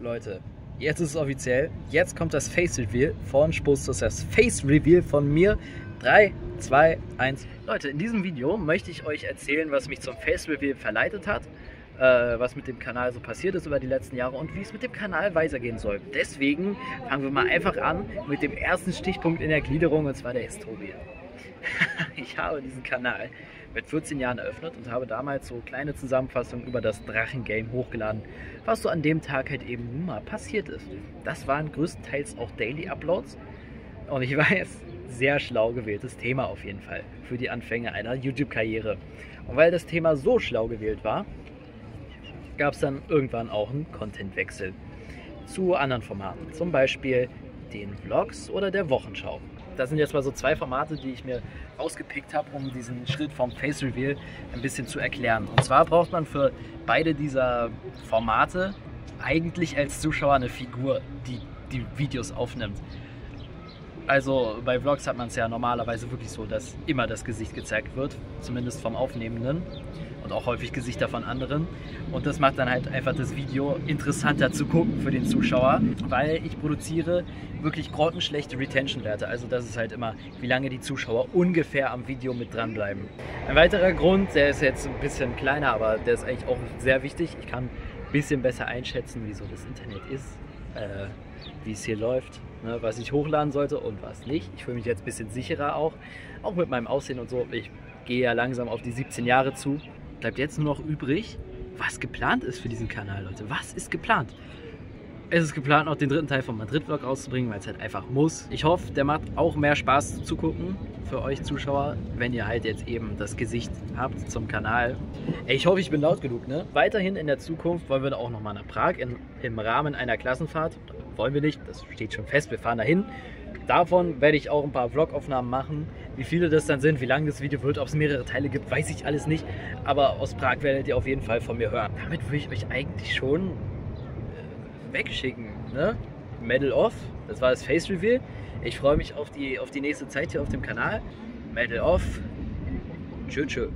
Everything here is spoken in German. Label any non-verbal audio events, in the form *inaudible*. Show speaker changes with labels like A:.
A: Leute, jetzt ist es offiziell. Jetzt kommt das Face Reveal von Spustus. Das Face Reveal von mir. 3, 2, 1. Leute, in diesem Video möchte ich euch erzählen, was mich zum Face Reveal verleitet hat. Äh, was mit dem Kanal so passiert ist über die letzten Jahre und wie es mit dem Kanal weitergehen soll. Deswegen fangen wir mal einfach an mit dem ersten Stichpunkt in der Gliederung und zwar der Historie. *laughs* ich habe diesen Kanal mit 14 Jahren eröffnet und habe damals so kleine Zusammenfassungen über das Drachengame hochgeladen, was so an dem Tag halt eben nun mal passiert ist. Das waren größtenteils auch Daily Uploads und ich weiß, sehr schlau gewähltes Thema auf jeden Fall für die Anfänge einer YouTube-Karriere. Und weil das Thema so schlau gewählt war, gab es dann irgendwann auch einen Contentwechsel zu anderen Formaten, zum Beispiel den Vlogs oder der Wochenschau. Das sind jetzt mal so zwei Formate, die ich mir ausgepickt habe, um diesen Schritt vom Face Reveal ein bisschen zu erklären. Und zwar braucht man für beide dieser Formate eigentlich als Zuschauer eine Figur, die die Videos aufnimmt. Also bei Vlogs hat man es ja normalerweise wirklich so, dass immer das Gesicht gezeigt wird, zumindest vom Aufnehmenden und auch häufig Gesichter von anderen. Und das macht dann halt einfach das Video interessanter zu gucken für den Zuschauer, weil ich produziere wirklich grottenschlechte Retention-Werte. Also das ist halt immer, wie lange die Zuschauer ungefähr am Video mit dranbleiben. Ein weiterer Grund, der ist jetzt ein bisschen kleiner, aber der ist eigentlich auch sehr wichtig. Ich kann ein bisschen besser einschätzen, wieso das Internet ist, äh, wie es hier läuft ne, was ich hochladen sollte und was nicht. Ich fühle mich jetzt ein bisschen sicherer auch, auch mit meinem Aussehen und so. Ich gehe ja langsam auf die 17 Jahre zu. Bleibt jetzt nur noch übrig, was geplant ist für diesen Kanal, Leute. Was ist geplant? Es ist geplant, noch den dritten Teil vom Madrid-Vlog rauszubringen, weil es halt einfach muss. Ich hoffe, der macht auch mehr Spaß zu gucken für euch Zuschauer, wenn ihr halt jetzt eben das Gesicht habt zum Kanal. Ich hoffe, ich bin laut genug, ne? Weiterhin in der Zukunft wollen wir auch nochmal nach Prag in, im Rahmen einer Klassenfahrt. Wollen wir nicht, das steht schon fest, wir fahren dahin. Davon werde ich auch ein paar Vlogaufnahmen machen. Wie viele das dann sind, wie lang das Video wird, ob es mehrere Teile gibt, weiß ich alles nicht. Aber aus Prag werdet ihr auf jeden Fall von mir hören. Damit würde ich euch eigentlich schon wegschicken. Ne? Medal off, das war das Face Reveal. Ich freue mich auf die, auf die nächste Zeit hier auf dem Kanal. Medal off. Tschö, tschö.